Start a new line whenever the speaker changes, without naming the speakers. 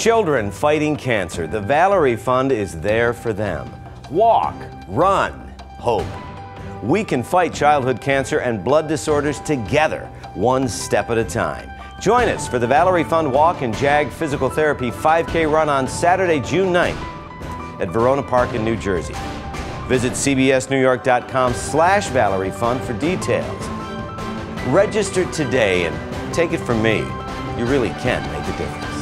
Children fighting cancer. The Valerie Fund is there for them. Walk, run, hope. We can fight childhood cancer and blood disorders together, one step at a time. Join us for the Valerie Fund Walk and JAG Physical Therapy 5K run on Saturday, June 9th at Verona Park in New Jersey. Visit cbsnewyork.com slash Valerie Fund for details. Register today and take it from me. You really can make a difference.